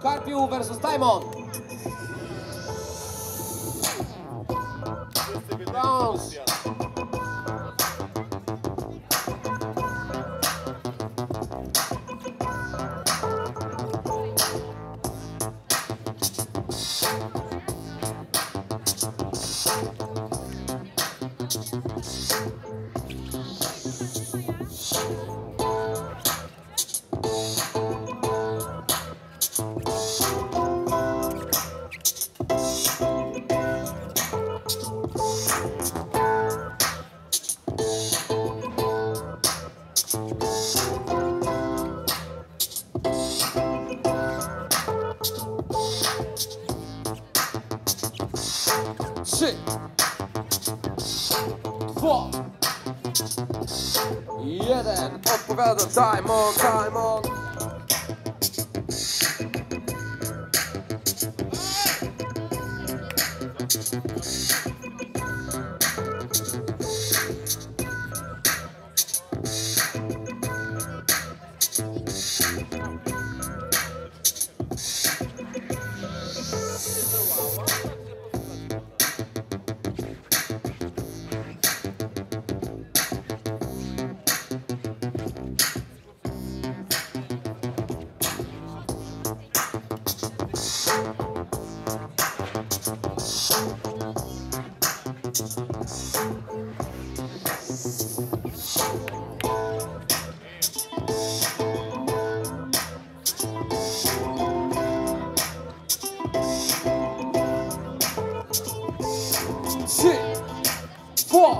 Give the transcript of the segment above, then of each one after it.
Carpiu versus Diamond. Browns. Trzy. Dwa. Jeden. Odpowiada Timeon, Timeon. Trzy.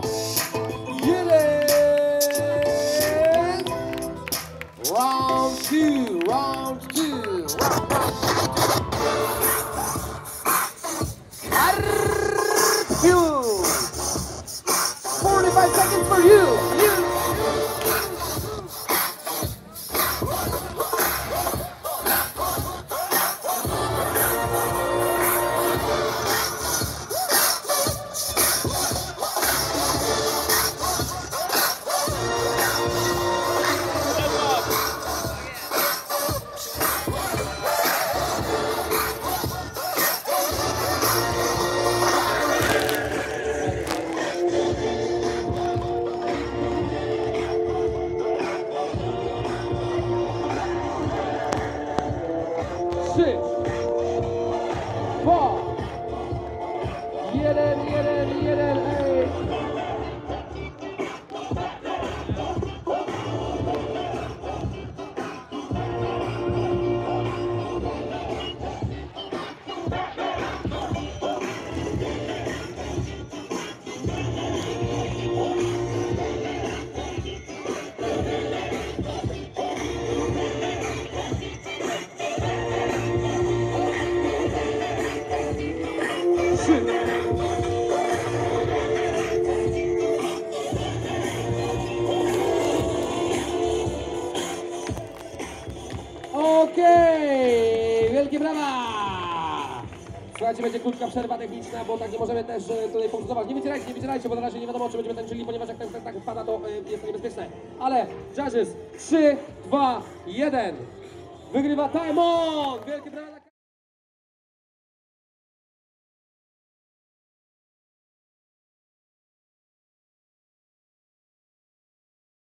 Dwa. Six. Four. Okej, wielkie brawa! Słuchajcie, będzie krótka przerwa techniczna, bo tak nie możemy też e, tutaj funkcjonować. Nie wycierajcie, nie wycierajcie, bo na razie nie wiadomo, czy będziemy tańczyli, ponieważ jak ten tak wpada, to e, jest to niebezpieczne. Ale judges, 3, 2, 1. Wygrywa Timon! Wielkie brawa!